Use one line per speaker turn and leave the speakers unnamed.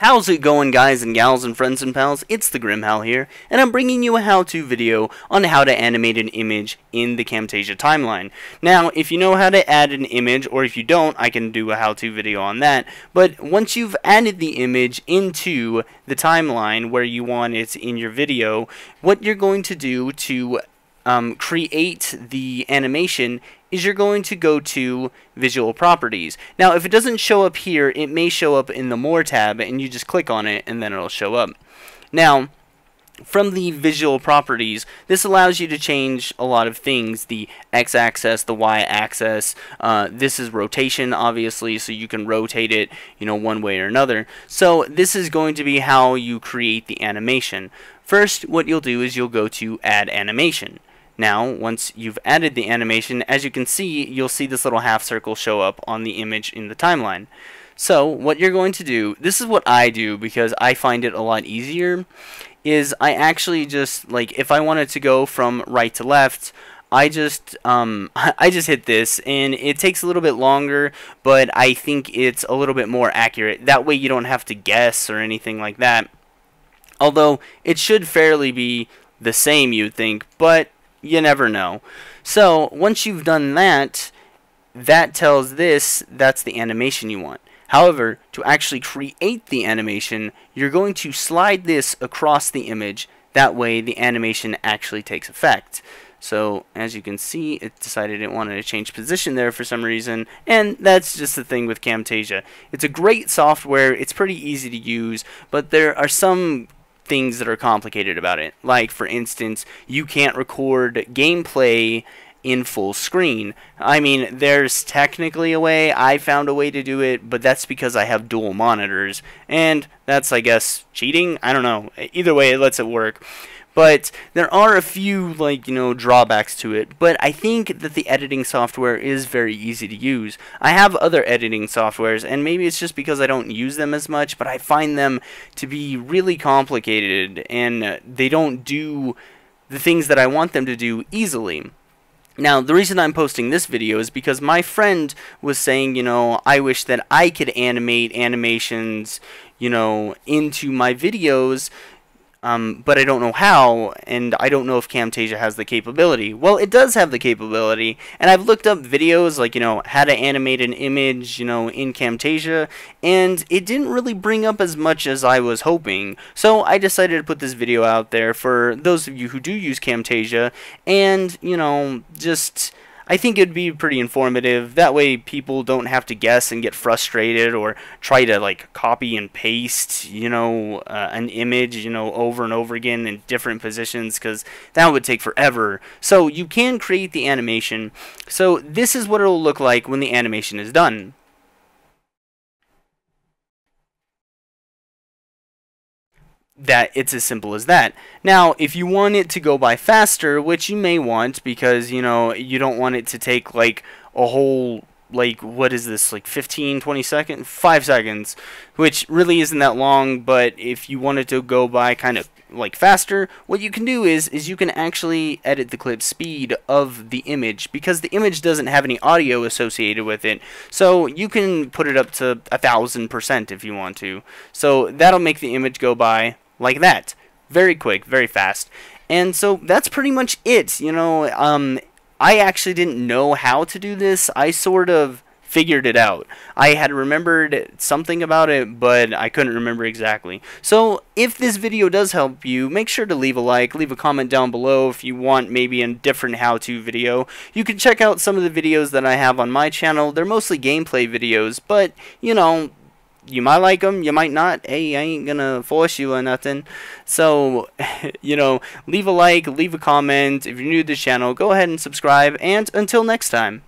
How's it going guys and gals and friends and pals? It's the Grimhowl here, and I'm bringing you a how-to video on how to animate an image in the Camtasia timeline. Now, if you know how to add an image, or if you don't, I can do a how-to video on that, but once you've added the image into the timeline where you want it in your video, what you're going to do to um, create the animation is you're going to go to visual properties. Now if it doesn't show up here it may show up in the more tab and you just click on it and then it'll show up. Now from the visual properties, this allows you to change a lot of things. The x-axis, the y-axis. Uh, this is rotation, obviously, so you can rotate it, you know, one way or another. So this is going to be how you create the animation. First, what you'll do is you'll go to Add Animation. Now, once you've added the animation, as you can see, you'll see this little half circle show up on the image in the timeline. So, what you're going to do, this is what I do because I find it a lot easier, is I actually just, like, if I wanted to go from right to left, I just um, I just hit this and it takes a little bit longer but I think it's a little bit more accurate that way you don't have to guess or anything like that although it should fairly be the same you'd think but you never know. So once you've done that, that tells this that's the animation you want. However, to actually create the animation, you're going to slide this across the image. That way the animation actually takes effect. So as you can see, it decided it wanted to change position there for some reason, and that's just the thing with Camtasia. It's a great software, it's pretty easy to use, but there are some things that are complicated about it. Like, for instance, you can't record gameplay in full screen. I mean, there's technically a way. I found a way to do it, but that's because I have dual monitors. And that's, I guess, cheating? I don't know. Either way, it lets it work. But there are a few, like, you know, drawbacks to it. But I think that the editing software is very easy to use. I have other editing softwares, and maybe it's just because I don't use them as much, but I find them to be really complicated, and uh, they don't do the things that I want them to do easily. Now, the reason I'm posting this video is because my friend was saying, you know, I wish that I could animate animations, you know, into my videos um, but I don't know how, and I don't know if Camtasia has the capability. Well, it does have the capability, and I've looked up videos like, you know, how to animate an image, you know, in Camtasia, and it didn't really bring up as much as I was hoping. So I decided to put this video out there for those of you who do use Camtasia, and, you know, just I think it'd be pretty informative. That way people don't have to guess and get frustrated or try to like copy and paste, you know, uh, an image, you know, over and over again in different positions because that would take forever. So you can create the animation. So this is what it'll look like when the animation is done. That it's as simple as that. Now, if you want it to go by faster, which you may want because, you know, you don't want it to take like a whole like what is this like 15 20 seconds? 5 seconds which really isn't that long but if you want it to go by kind of like faster what you can do is is you can actually edit the clip speed of the image because the image doesn't have any audio associated with it. So you can put it up to a thousand percent if you want to. So that'll make the image go by like that. Very quick, very fast. And so that's pretty much it. You know, um, I actually didn't know how to do this. I sort of figured it out. I had remembered something about it, but I couldn't remember exactly. So if this video does help you, make sure to leave a like, leave a comment down below if you want maybe a different how-to video. You can check out some of the videos that I have on my channel. They're mostly gameplay videos, but, you know, you might like them, you might not. Hey, I ain't gonna force you or nothing. So, you know, leave a like, leave a comment. If you're new to the channel, go ahead and subscribe. And until next time.